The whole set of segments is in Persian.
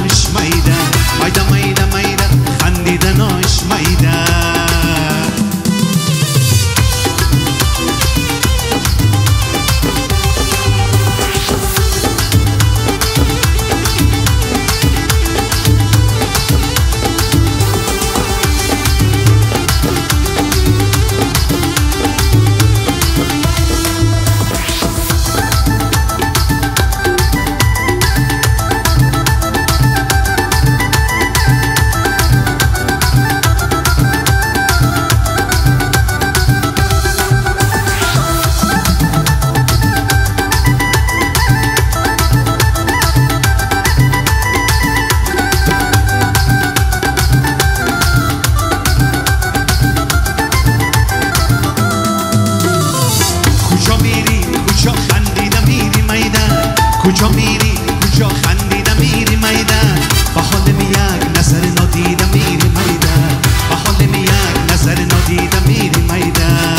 nós, mãe کجا میری؟ کجا خندیدم؟ میری میدن با حال یک نظر ندیدم میری میدن با حال یک نظر ندیدم میری میدن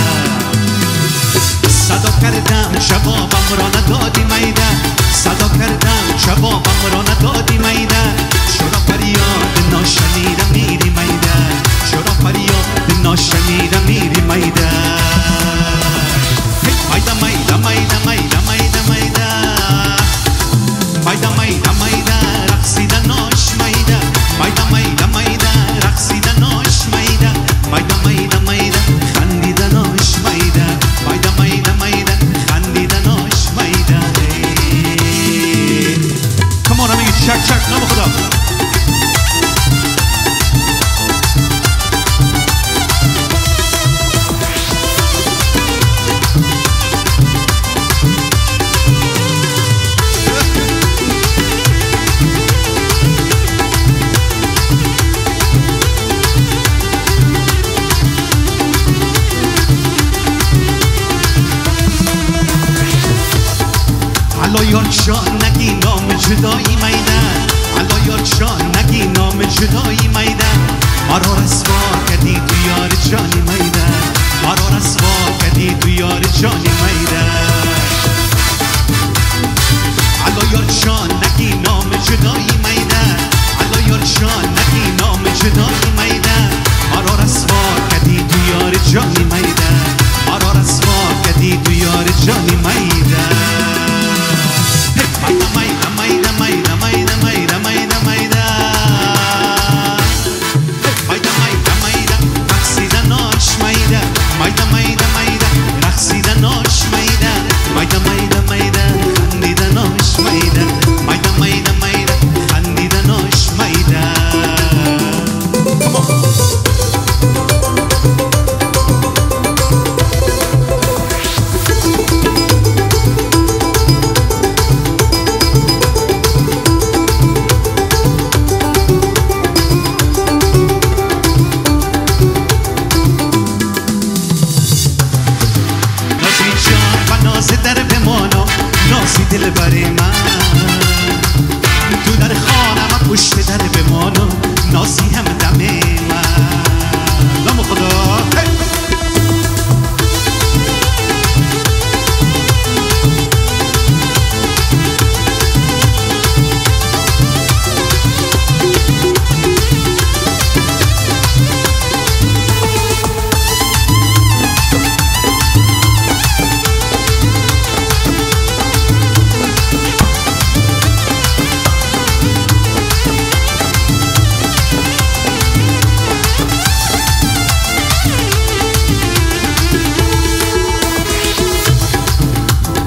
صدا کردم جوابم را ندادی میدن صدا کردم جوابم را ندادی میدن چرا فریاد ناشنیدم؟ میری میدن چرا فریاد ناشنیدم؟ جان نگی نام جدایی میدن. علا یار جان نگی نام جدایی میدن. مرا رسوا کردی تو یار پشت در به مانا ناسی همه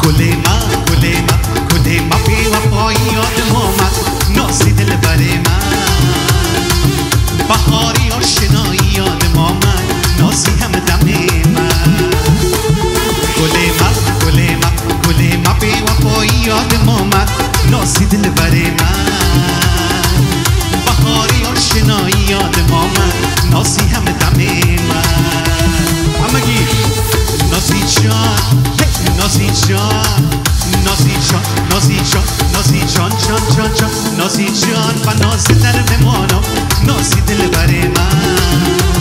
گل من گل من گل من بی وفایی یادم آمد نازی دل بر من بهاری آشنایی نازی جان نازی جان نازی جان نازی جان جان جان جان نازی جان و ناز در بمانم نازی دل بر من